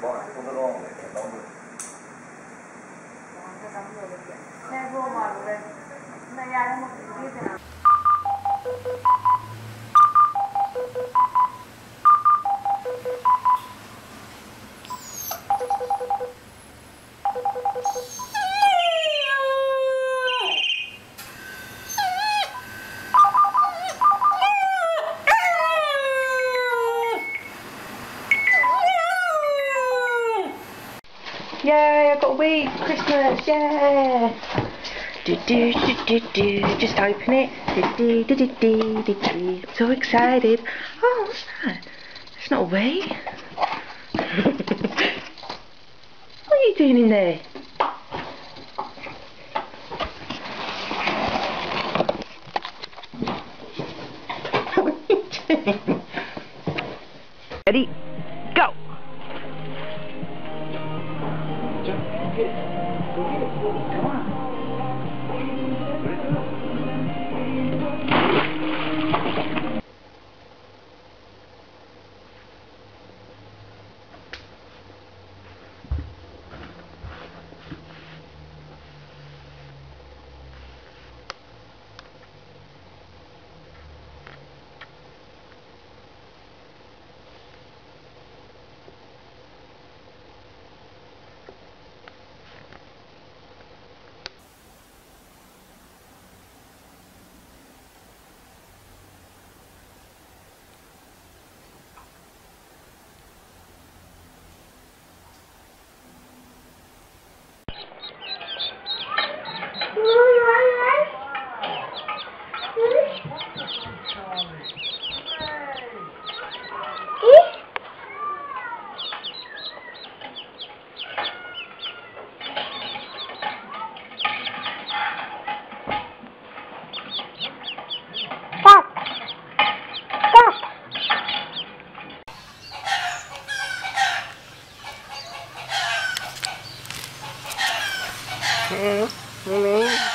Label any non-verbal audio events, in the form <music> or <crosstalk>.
包，负责弄的，弄的。Yay, I've got a week, Christmas, yeah! Do do do do do, just open it. Do do do do do do so excited. Oh, what's that? It's not a Wii. <laughs> what are you doing in there? <laughs> Ready? Come on. 嗯嗯